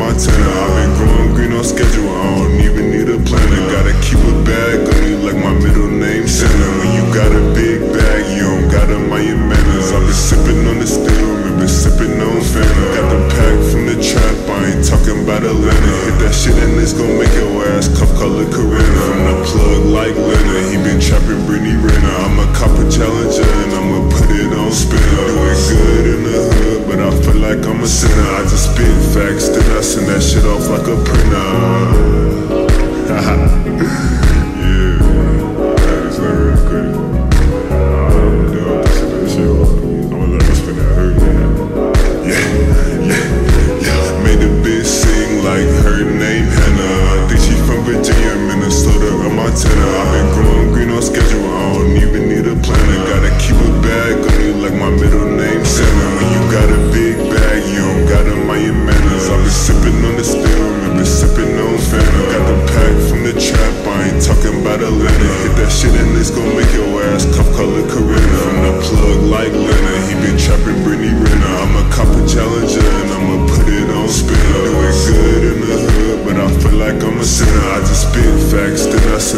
my tenor. I've been growing green on schedule, I don't even need a planner. Gotta keep a bag on me like my middle name Santa. When you got a big bag, I'm a sinner. I just spit facts, then I send that shit off like a printer. yeah, this that shit. Man. Yeah, yeah, yeah. Made the bitch sing like her name Hannah. I think from Virginia, Minnesota, or Montana. I've been growing green on schedule. I don't even need a planner. Gotta keep a bag on like my middle name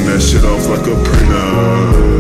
that shit off like a printer.